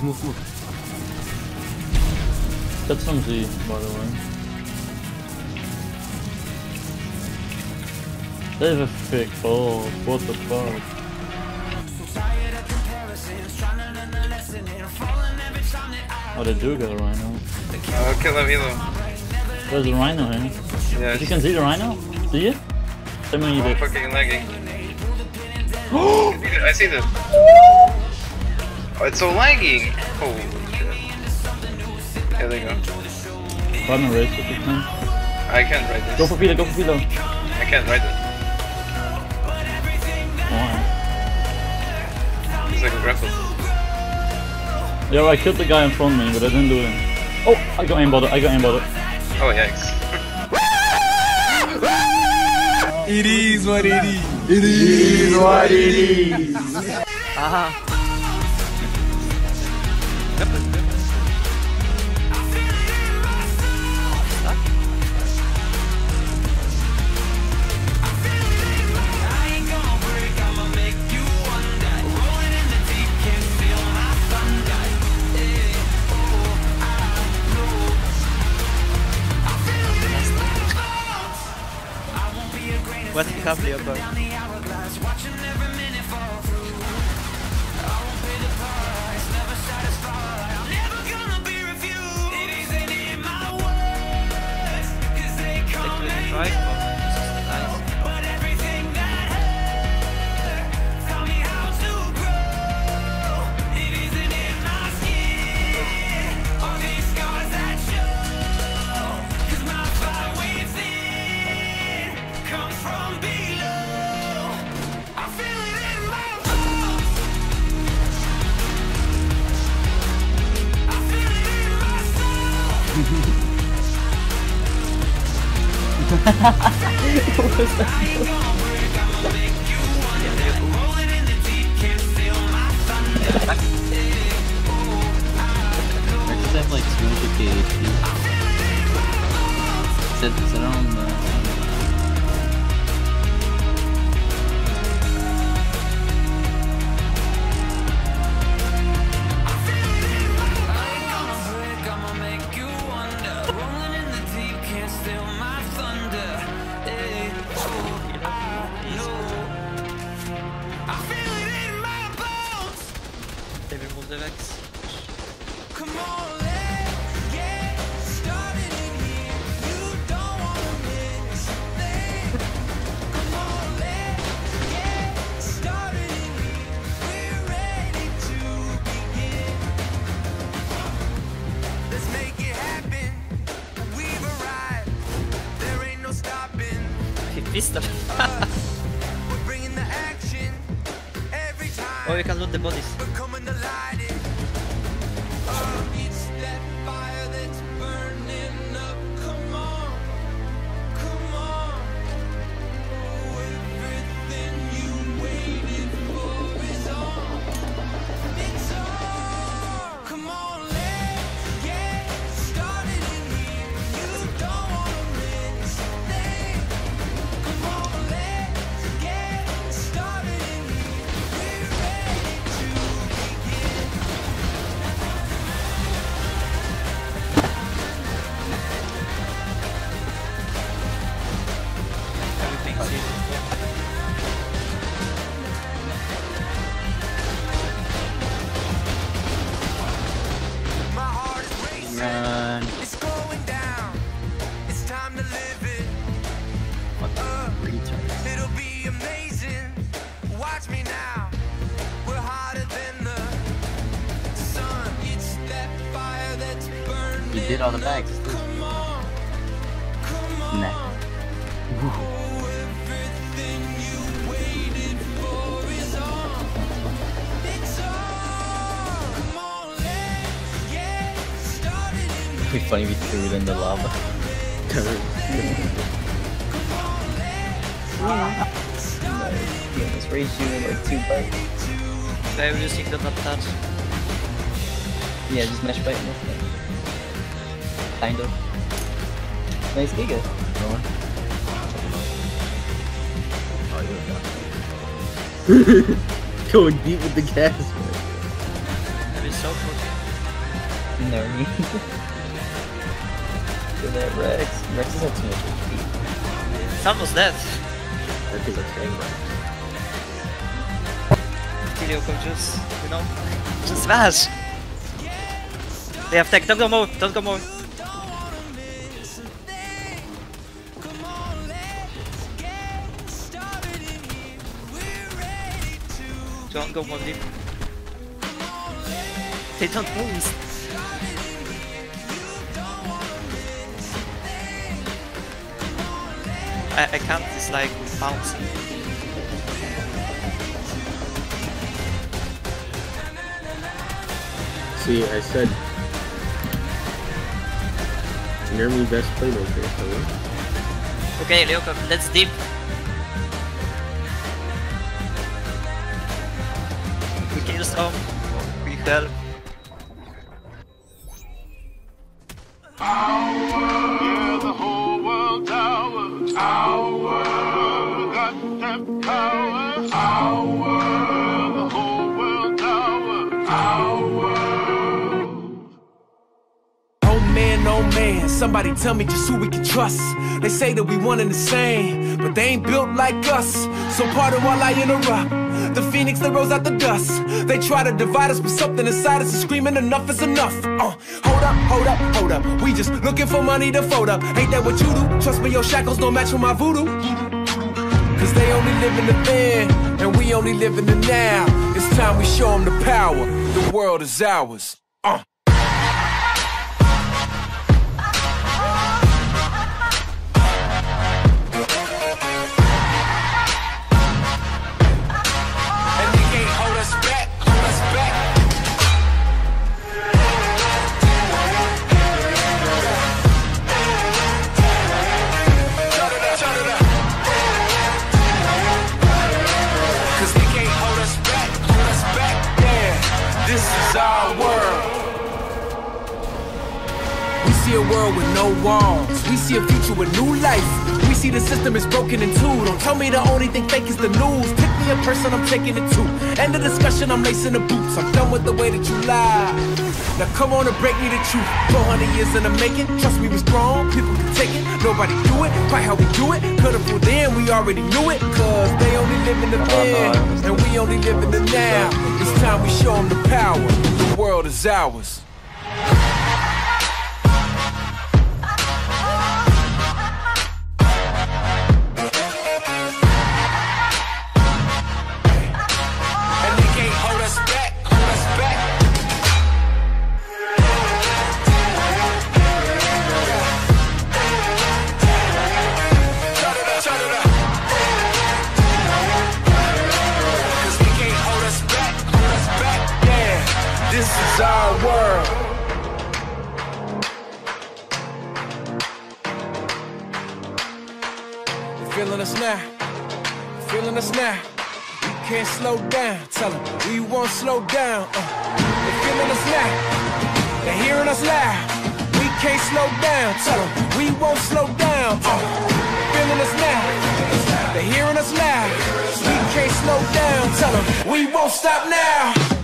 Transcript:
Move, move, move. That's some Z, by the way. They have a thick ball. What the fuck? Oh, they do get a rhino. I'll kill a Vilo. There's a rhino here. Yeah, You can see the rhino? See it? Me you did. fucking lagging. I see them. Oh, it's so lagging. Holy shit. Here they go. Run a race if you can. I can't ride this. Go this. for Philo, go for Philo. I can't ride it. Why? It's like a grapple. Yeah, I killed the guy in front of me, but I didn't do it. Oh, I got aimbotted, I got aimbotted. Oh, yikes. It is what it is. It is what it is. Aha. What uh-huh. Pick up Leopard? Take have like 250 HP. Sit, sit on the. They Them. oh, we can loot the bodies. On. Come on, let's get started in It'd be funny if we threw it in the lava. Oh, this raised you in like two bites. They're using the not touch. Yeah, just mesh bite. Mesh bite. Kind of. Nice Giga. Eh? Oh, Going deep with the gas. Have you so good. No need. Look at that Rex. Rex is at too much HP. It's almost death. That is okay, bro. Kill Yoko juice, you know? Just smash! They have tech, don't go more, don't go more. Don't go more deep. They don't boost. I, I can't, it's like bouncing. See, I said Nermy best playmaker. So Okay, Lyoko, let's deep. Some. Help. Yeah, the whole world power. The whole world. Oh man, oh man, somebody tell me just who we can trust. They say that we one and the same, but they ain't built like us. So pardon while I interrupt. The phoenix that rose out the dust. They try to divide us, but something inside us is screaming enough is enough. Uh, hold up, hold up, hold up. We just looking for money to fold up. Ain't that what you do? Trust me, your shackles don't match with my voodoo. Cause they only live in the then, and we only live in the now. It's time we show them the power. The world is ours. Uh. We see a world with no walls. We see a future with new life. We see the system is broken in two. Don't tell me the only thing fake is the news. Pick me a person, I'm taking it to. End the discussion, I'm lacing the boots. I'm done with the way that you lie. Now come on and break me the truth. 400 years in the making. Trust me, we strong. People can take it. Nobody do it. Quite how we do it. Could've fooled them, we already knew it. Cause they only live in the then. And we only live in the now. It's time we show them the power. The world is ours. Now? We can't slow down. Tell them we won't slow down. Uh, they feeling us now. They're hearing us loud. We can't slow down. Tell them we won't slow down. Uh, feeling us now. They're hearing us loud. We can't slow down. Tell them we won't stop now.